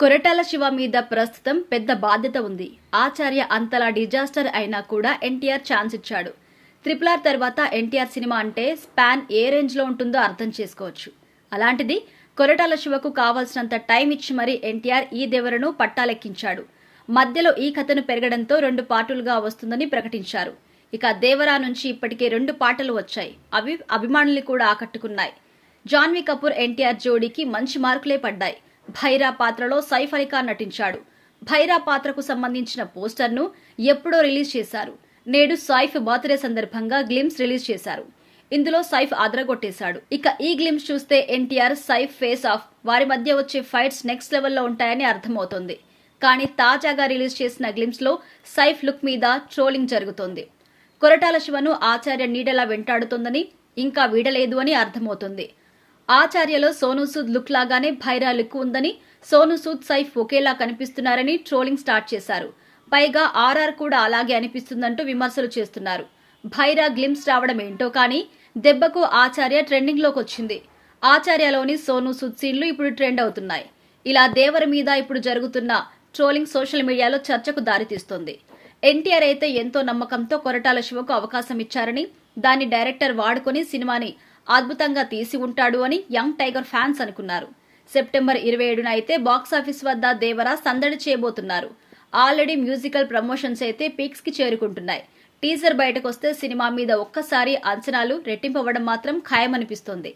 కొరటాల శివ మీద ప్రస్తుతం పెద్ద బాధ్యత ఉంది. ఆచార్య అంతలా డిజాస్టర్ అయినా కూడా ఎన్టీఆర్ ఛాన్స్ ఇచ్చాడు. త్రిపుల్ ఆర్ తర్వాత ఎన్టీఆర్ సినిమా అంటే స్పాన్ ఏ రేంజ్లో ఉంటుందో అర్థం చేసుకోవచ్చు. అలాంటిది కొరటాల శివకు కావాల్సినంత టైం ఇచ్చి మరీ ఎన్టీఆర్ ఈ దేవరను పట్టాలెక్కించాడు. మధ్యలో ఈ కథను పెరగడంతో రెండు పార్టులుగా వస్తుందని ప్రకటించారు. ఇక దేవరా నుంచి ఇప్పటికే రెండు పాటలు వచ్చాయి. అవి అభిమానుల్ని కూడా ఆకట్టుకున్నాయి. జాన్వీ కపూర్ ఎన్టీఆర్ జోడీకి మంచి మార్కులే పడ్డాయి. భైరా పాత్రలో సైఫ్ అలీ ఖాన్ నటించాడు. భైరా పాత్రకు సంబంధించిన పోస్టర్ను ఎప్పుడో రిలీజ్ చేశారు. నేడు సైఫ్ బర్త్డే సందర్భంగా గ్లిమ్స్ రిలీజ్ చేశారు. ఇందులో సైఫ్ అదరగొట్టేశాడు. ఇక ఈ గ్లిమ్స్ చూస్తే ఎన్టీఆర్ సైఫ్ ఫేస్ ఆఫ్ వారి మధ్య వచ్చే ఫైట్స్ నెక్స్ట్ లెవెల్లో ఉంటాయని అర్థమవుతోంది. కానీ తాజాగా రిలీజ్ చేసిన గ్లిమ్స్లో సైఫ్ లుక్ మీద ట్రోలింగ్ జరుగుతోంది. కొరటాల శివను ఆచార్య నీడలా వెంటాడుతోందని ఇంకా వీడలేదు అని అర్థమవుతుంది. ఆచార్యలో సోనూసూద్ లుక్ లాగానే భైరా లుక్ ఉందని సోనూసూద్ సైఫ్ ఒకేలా కనిపిస్తున్నారని ట్రోలింగ్ స్టార్ట్ చేశారు. పైగా ఆర్ఆర్ కూడా అలాగే అనిపిస్తుందంటూ విమర్శలు చేస్తున్నారు. భైరా గ్లిమ్స్ రావడం ఏంటో కానీ దెబ్బకు ఆచార్య ట్రెండింగ్లోకి వచ్చింది ఆచార్యలోని సోనూసూద్ సీన్లు ఇప్పుడు ట్రెండ్ అవుతున్నాయి. ఇలా దేవర మీద ఇప్పుడు జరుగుతున్న ట్రోలింగ్ సోషల్ మీడియాలో చర్చకు దారితీస్తోంది ఎన్టీఆర్ అయితే ఎంతో నమ్మకంతో కొరటాల శివకు అవకాశం ఇచ్చారని దాన్ని డైరెక్టర్ వాడుకొని సినిమాని అద్భుతంగా తీసి ఉంటాడు అని యంగ్ టైగర్ ఫ్యాన్స్ అనుకున్నారు. సెప్టెంబర్ ఇరవై ఏడున అయితే బాక్సాఫీస్ వద్ద దేవరా సందడి చేయబోతున్నారు. ఆల్రెడీ మ్యూజికల్ ప్రమోషన్స్ అయితే పీక్స్కి చేరుకుంటున్నాయి. టీజర్ బయటకొస్తే సినిమా మీద ఒక్కసారి అంచనాలు రెట్టింపవడం మాత్రం ఖాయమనిపిస్తోంది.